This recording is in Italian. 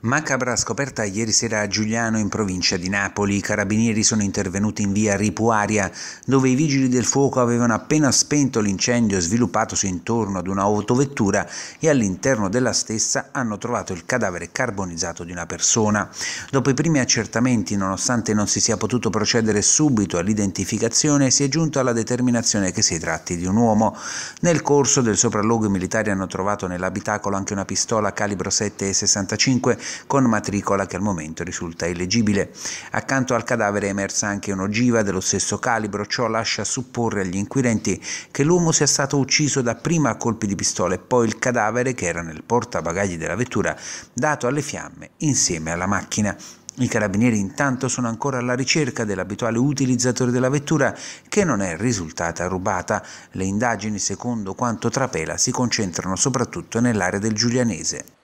Macabra scoperta ieri sera a Giuliano in provincia di Napoli. I carabinieri sono intervenuti in via Ripuaria, dove i vigili del fuoco avevano appena spento l'incendio sviluppatosi intorno ad un'autovettura e all'interno della stessa hanno trovato il cadavere carbonizzato di una persona. Dopo i primi accertamenti, nonostante non si sia potuto procedere subito all'identificazione, si è giunto alla determinazione che si tratti di un uomo. Nel corso del sopralluogo i militari hanno trovato nell'abitacolo anche una pistola calibro 7,65 con matricola che al momento risulta illegibile. Accanto al cadavere è emersa anche un'ogiva dello stesso calibro, ciò lascia supporre agli inquirenti che l'uomo sia stato ucciso da prima a colpi di pistola e poi il cadavere, che era nel portabagagli della vettura, dato alle fiamme insieme alla macchina. I carabinieri intanto sono ancora alla ricerca dell'abituale utilizzatore della vettura che non è risultata rubata. Le indagini, secondo quanto trapela, si concentrano soprattutto nell'area del Giulianese.